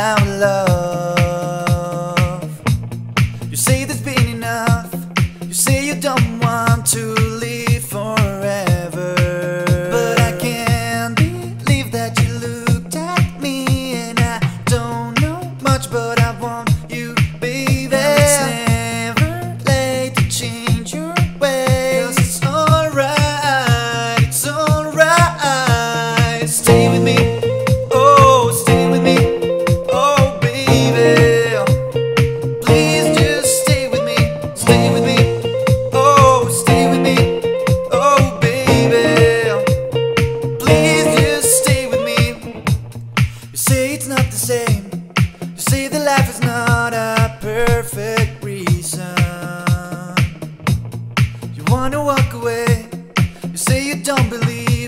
found love. You say there's been enough, you say you don't want to leave. don't believe.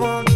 won't